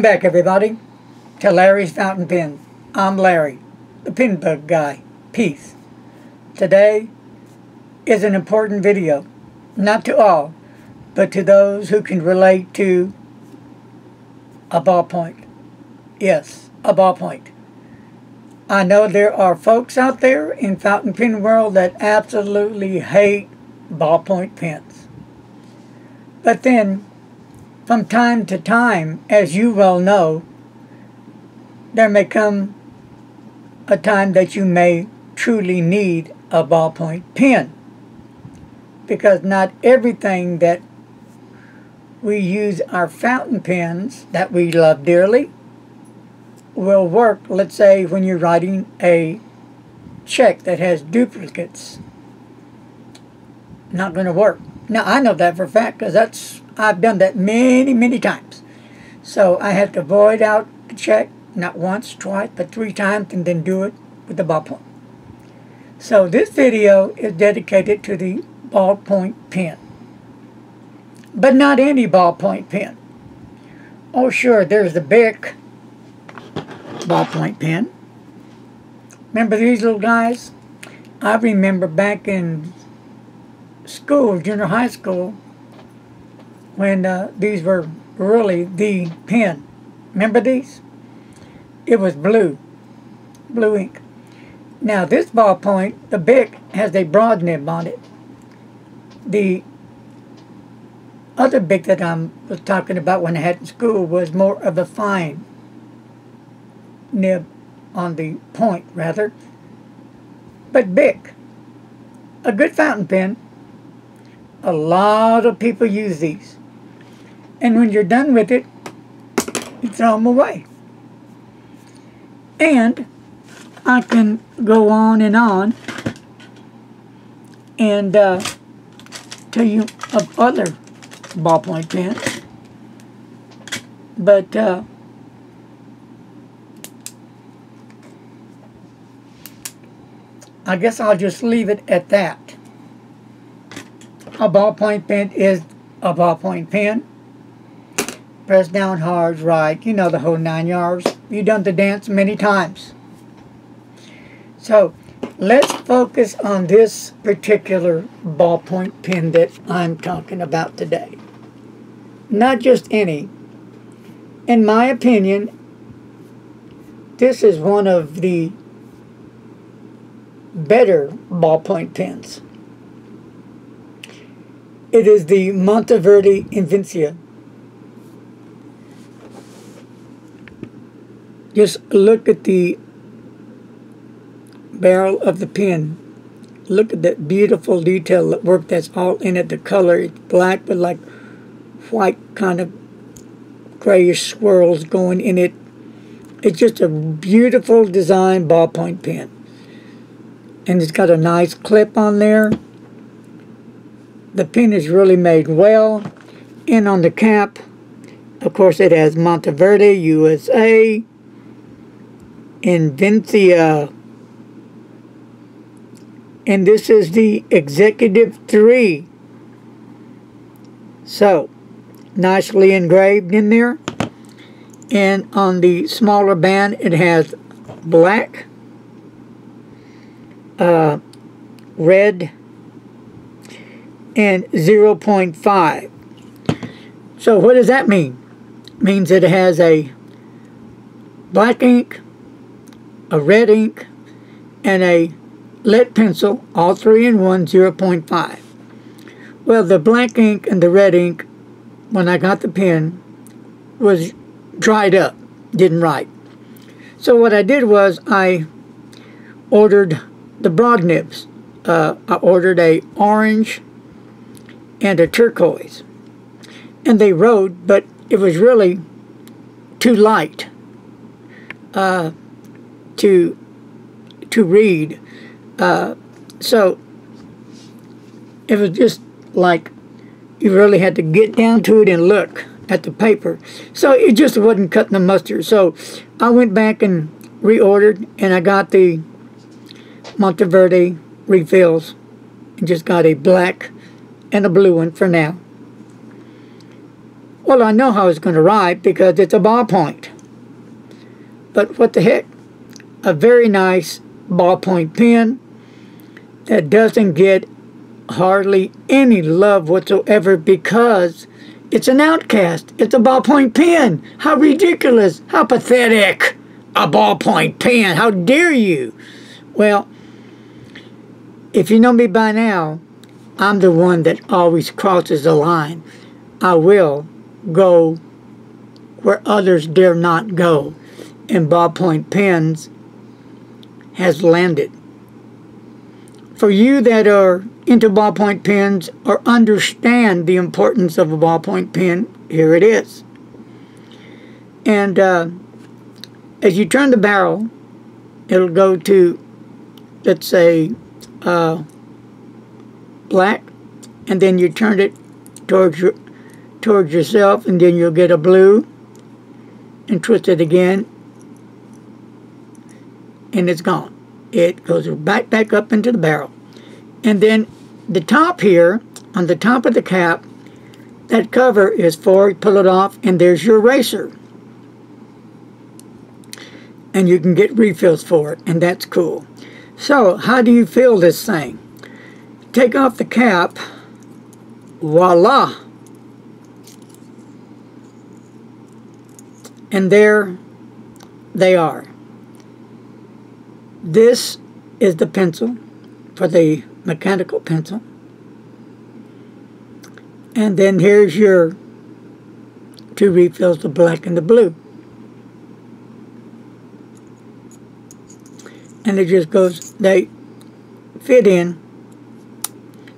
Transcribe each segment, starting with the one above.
Welcome back, everybody, to Larry's Fountain Pen. I'm Larry, the pen bug guy. Peace. Today is an important video, not to all, but to those who can relate to a ballpoint. Yes, a ballpoint. I know there are folks out there in fountain pen world that absolutely hate ballpoint pens. But then, from time to time, as you well know, there may come a time that you may truly need a ballpoint pen. Because not everything that we use our fountain pens that we love dearly will work, let's say, when you're writing a check that has duplicates. Not going to work. Now, I know that for a fact because that's I've done that many, many times. So I have to void out the check, not once, twice, but three times, and then do it with the ballpoint. So this video is dedicated to the ballpoint pen. But not any ballpoint pen. Oh sure, there's the Bic ballpoint pen. Remember these little guys? I remember back in school, junior high school, when uh, these were really the pen. Remember these? It was blue, blue ink. Now this ballpoint, the Bic, has a broad nib on it. The other Bic that I was talking about when I had in school was more of a fine nib on the point, rather. But Bic, a good fountain pen, a lot of people use these. And when you're done with it, you throw them away. And I can go on and on and uh, tell you of other ballpoint pens. But uh, I guess I'll just leave it at that. A ballpoint pen is a ballpoint pen press down hard, right, you know the whole nine yards. You've done the dance many times. So, let's focus on this particular ballpoint pen that I'm talking about today. Not just any. In my opinion, this is one of the better ballpoint pens. It is the Monteverde Invincia Just look at the barrel of the pen. Look at that beautiful detail work that's all in it. The color, it's black with like white kind of grayish swirls going in it. It's just a beautiful design ballpoint pen. And it's got a nice clip on there. The pen is really made well. And on the cap, of course, it has Monteverde, USA, Invincia. And this is the Executive 3. So, nicely engraved in there. And on the smaller band, it has black, uh, red, and 0.5. So what does that mean? It means it has a black ink, a red ink, and a lead pencil, all three in one, 0.5. Well, the black ink and the red ink, when I got the pen, was dried up, didn't write. So what I did was I ordered the broad nibs. Uh, I ordered a orange and a turquoise. And they wrote, but it was really too light. Uh, to to read. Uh, so it was just like you really had to get down to it and look at the paper. So it just wasn't cutting the mustard. So I went back and reordered, and I got the Monteverde refills, and just got a black and a blue one for now. Well, I know how it's going to write because it's a ballpoint. But what the heck? A very nice ballpoint pen that doesn't get hardly any love whatsoever because it's an outcast. It's a ballpoint pen. How ridiculous. How pathetic. A ballpoint pen. How dare you? Well, if you know me by now, I'm the one that always crosses the line. I will go where others dare not go. And ballpoint pens has landed. For you that are into ballpoint pens or understand the importance of a ballpoint pen, here it is. And uh, as you turn the barrel, it'll go to, let's say, uh, black, and then you turn it towards your towards yourself, and then you'll get a blue, and twist it again, and it's gone. It goes back back up into the barrel, and then the top here, on the top of the cap, that cover is for, pull it off, and there's your eraser. And you can get refills for it, and that's cool. So, how do you fill this thing? Take off the cap, voila! And there they are. This is the pencil for the mechanical pencil. And then here's your two refills, the black and the blue. And it just goes, they fit in.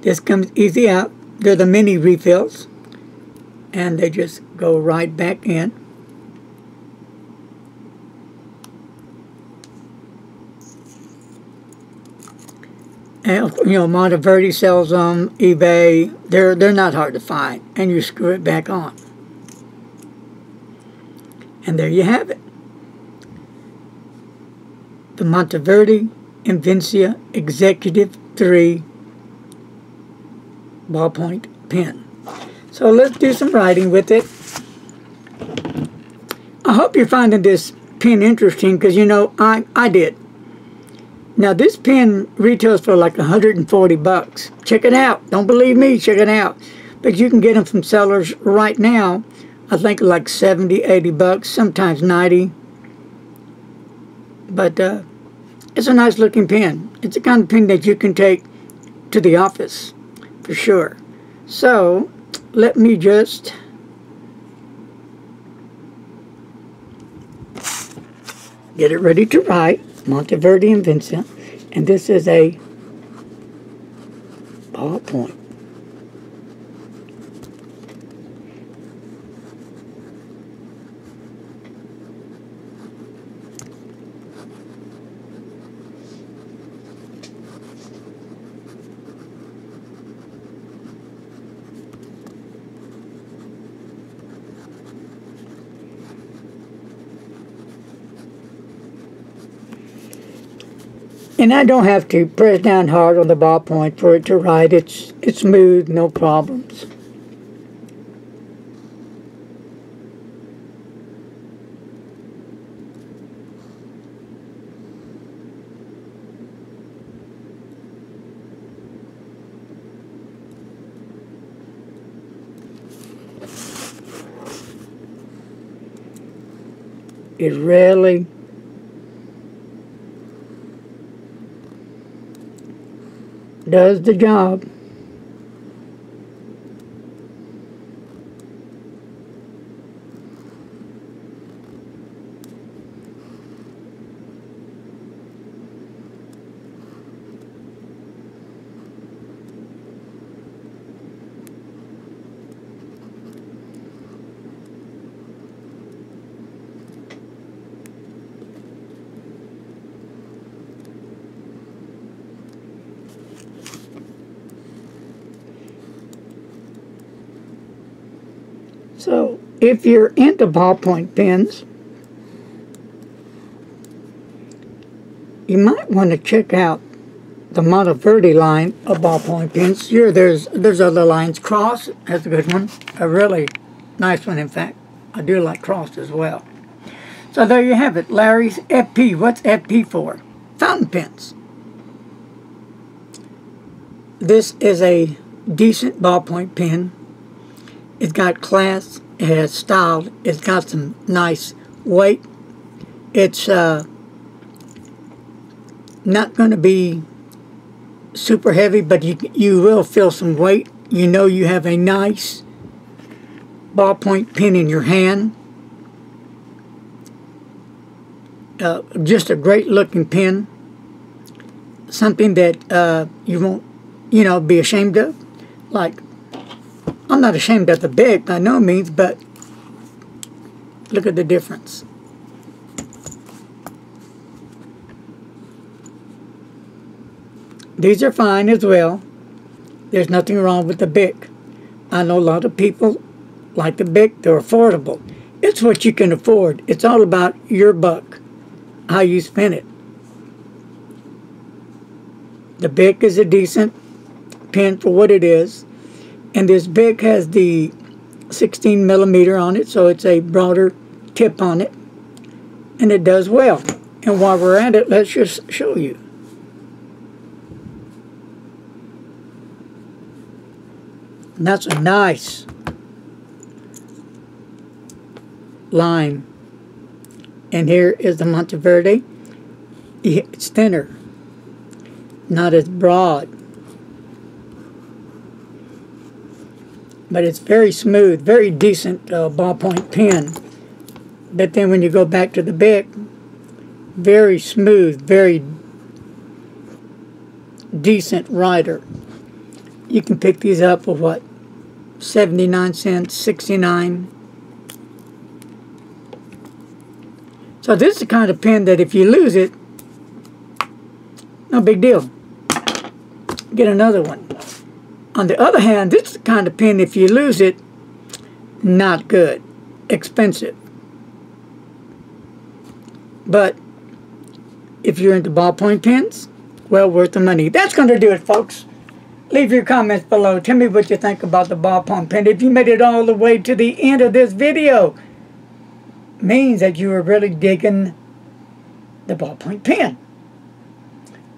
This comes easy out. They're the mini refills. And they just go right back in. And you know Monteverde sells them, eBay. They're they're not hard to find, and you screw it back on, and there you have it. The Monteverde Invincia Executive 3 ballpoint pen. So let's do some writing with it. I hope you're finding this pen interesting because you know I I did. Now this pen retails for like 140 bucks. Check it out. Don't believe me, check it out. But you can get them from sellers right now. I think like 70, 80 bucks, sometimes 90. But uh, it's a nice looking pen. It's the kind of pen that you can take to the office for sure. So let me just get it ready to write. Monteverde Invincia, and this is a ballpoint. And I don't have to press down hard on the ballpoint for it to write. It's, it's smooth, no problems. It really does the job. So if you're into ballpoint pens, you might want to check out the Monteverde line of ballpoint pens. Here, there's there's other lines. Cross has a good one, a really Nice one, in fact. I do like Cross as well. So there you have it. Larry's FP. What's FP for? Fountain pens. This is a decent ballpoint pen. It's got class. It has style. It's got some nice weight. It's uh, not going to be super heavy, but you, you will feel some weight. You know you have a nice ballpoint pen in your hand. Uh, just a great looking pen. Something that uh, you won't, you know, be ashamed of. Like, I'm not ashamed of the Bic by no means, but look at the difference. These are fine as well. There's nothing wrong with the Bic. I know a lot of people like the Bic. They're affordable. It's what you can afford. It's all about your buck, how you spend it. The Bic is a decent pen for what it is. And this Bic has the 16 millimeter on it, so it's a broader tip on it. And it does well. And while we're at it, let's just show you. And that's a nice line. And here is the Monteverde. It's thinner, not as broad. But it's very smooth, very decent uh, ballpoint pen. But then when you go back to the Bic, very smooth, very decent writer. You can pick these up for what? 79 cents, 69. So this is the kind of pen that if you lose it, no big deal. Get another one. On the other hand, this is the kind of pen if you lose it, not good. Expensive. But if you're into ballpoint pens, well worth the money. That's going to do it, folks. Leave your comments below. Tell me what you think about the ballpoint pen. If you made it all the way to the end of this video, means that you are really digging the ballpoint pen.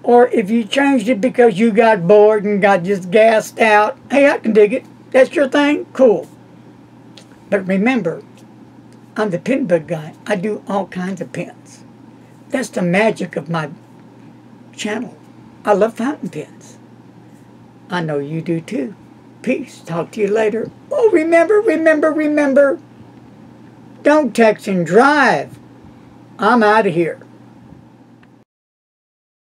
Or if you changed it because you got bored and got just gassed out, hey, I can dig it. That's your thing? Cool. But remember, I'm the pen book guy. I do all kinds of pins. That's the magic of my channel. I love fountain pens. I know you do too. Peace. Talk to you later. Oh, remember, remember, remember. Don't text and drive. I'm out of here.